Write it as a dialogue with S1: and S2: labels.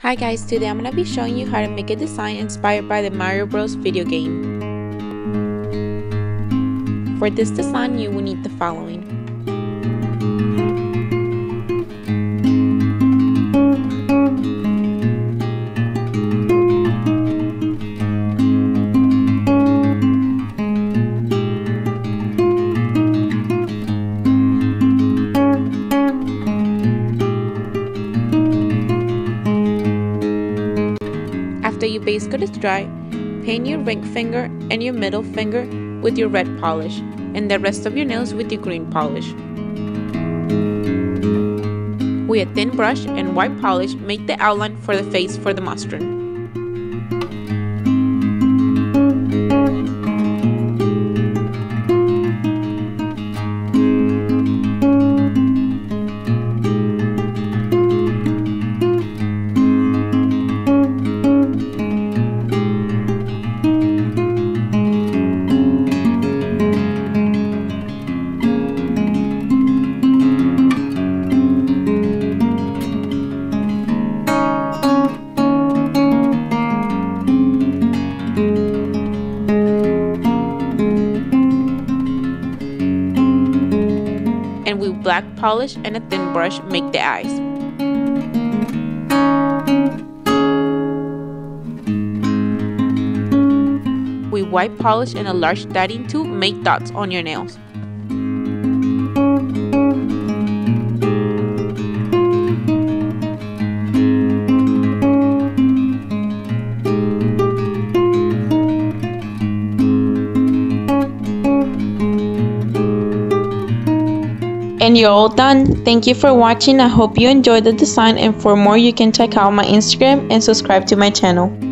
S1: Hi guys, today I'm going to be showing you how to make a design inspired by the Mario Bros video game. For this design you will need the following. After your base coat is dry, paint your ring finger and your middle finger with your red polish and the rest of your nails with your green polish. With a thin brush and white polish, make the outline for the face for the mushroom. Black polish and a thin brush make the eyes. With white polish and a large dotting tool make dots on your nails.
S2: And you're all done. Thank you for watching. I hope you enjoyed the design and for more you can check out my Instagram and subscribe to my channel.